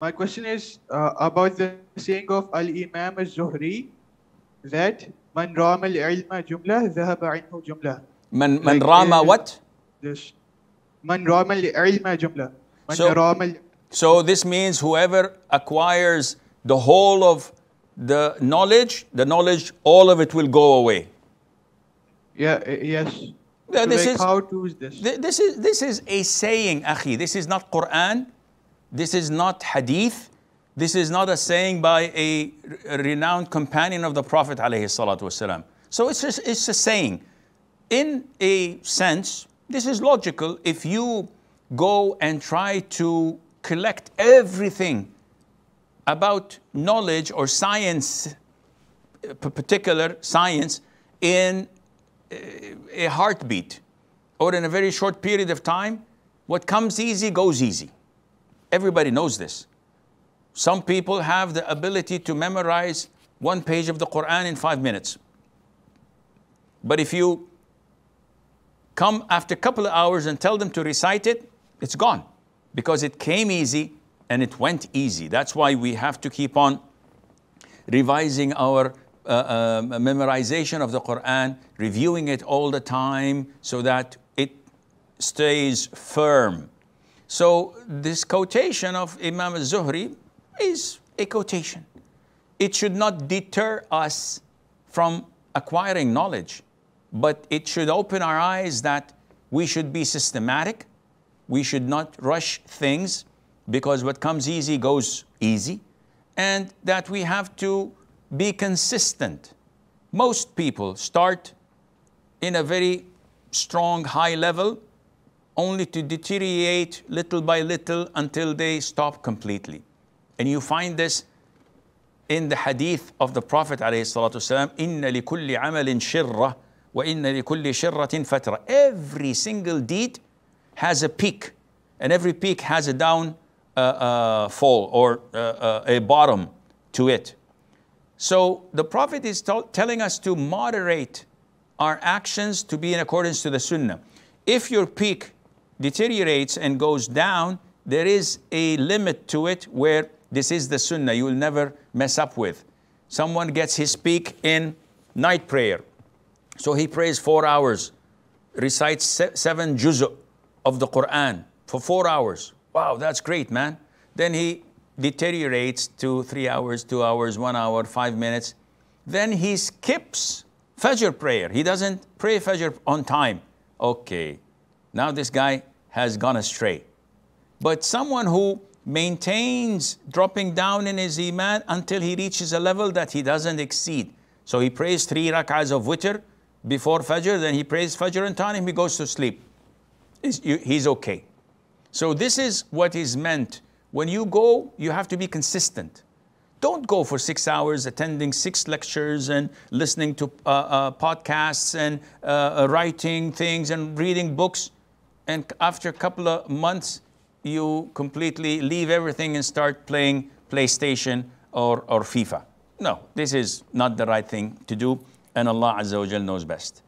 My question is uh, about the saying of Al Imam al Zuhri that Man Rama al Ilma Jumla, Zahaba Inhu Jumla. Man, man like, Rama eh, what? This. Man Rama al Ilma Jumla. Man so, so this means whoever acquires the whole of the knowledge, the knowledge, all of it will go away. Yeah, eh, yes. Yeah, this like is, how to is this? Th this, is, this is a saying, Akhi. This is not Quran. This is not hadith. This is not a saying by a renowned companion of the Prophet wasalam. So it's just, it's a saying. In a sense, this is logical. If you go and try to collect everything about knowledge or science, particular science, in a heartbeat or in a very short period of time, what comes easy goes easy. Everybody knows this. Some people have the ability to memorize one page of the Quran in five minutes. But if you come after a couple of hours and tell them to recite it, it's gone because it came easy and it went easy. That's why we have to keep on revising our uh, uh, memorization of the Quran, reviewing it all the time so that it stays firm. So, this quotation of Imam Zuhri is a quotation. It should not deter us from acquiring knowledge, but it should open our eyes that we should be systematic, we should not rush things because what comes easy goes easy, and that we have to be consistent. Most people start in a very strong, high level, only to deteriorate little by little until they stop completely. And you find this in the hadith of the Prophet ﷺ, إِنَّ لِكُلِّ عَمَلٍ شِرَّةٍ وَإِنَّ لِكُلِّ شِرَّةٍ فَتْرَةٍ Every single deed has a peak, and every peak has a down uh, uh, fall or uh, uh, a bottom to it. So the Prophet is tell- telling us to moderate our actions to be in accordance to the Sunnah. If your peak deteriorates and goes down, there is a limit to it where this is the Sunnah you will never mess up with. Someone gets his peak in night prayer. So he prays four hours, recites seven juz' of the Quran for four hours. Wow, that's great, man. Then he deteriorates to three hours, two hours, one hour, five minutes. Then he skips Fajr prayer. He doesn't pray Fajr on time. Okay, now this guy has gone astray. But someone who maintains dropping down in his iman until he reaches a level that he doesn't exceed. So he prays three rak'ahs of witr before Fajr, then he prays Fajr on time, he goes to sleep. He's, he's okay. So this is what is meant. When you go, you have to be consistent. Don't go for six hours attending six lectures and listening to uh, uh, podcasts and uh, uh, writing things and reading books. And after a couple of months, you completely leave everything and start playing PlayStation or, or FIFA. No, this is not the right thing to do, and Allah Azza wa Jal knows best.